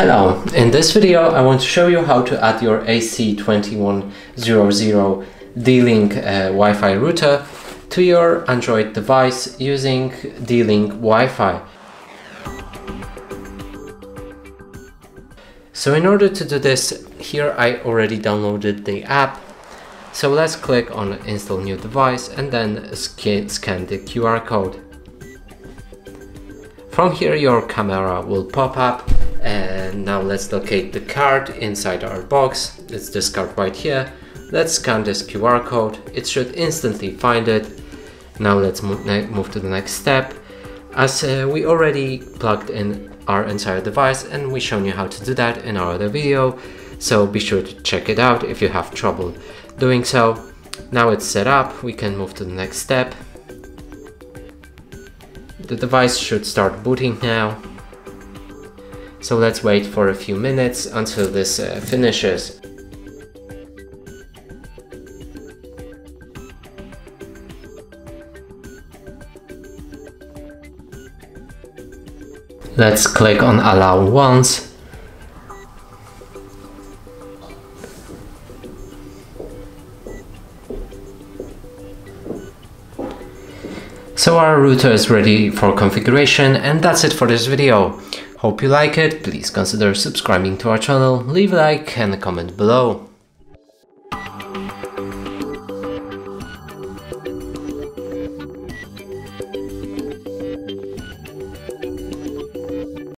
Hello, in this video I want to show you how to add your AC2100 D-Link uh, Wi-Fi router to your Android device using D-Link Wi-Fi. So in order to do this, here I already downloaded the app. So let's click on install new device and then scan, scan the QR code. From here your camera will pop up and now let's locate the card inside our box. It's this card right here. Let's scan this QR code. It should instantly find it. Now let's move to the next step. As uh, we already plugged in our entire device and we shown you how to do that in our other video. So be sure to check it out if you have trouble doing so. Now it's set up, we can move to the next step. The device should start booting now. So let's wait for a few minutes until this uh, finishes. Let's click on allow once. So our router is ready for configuration and that's it for this video. Hope you like it, please consider subscribing to our channel, leave a like and a comment below.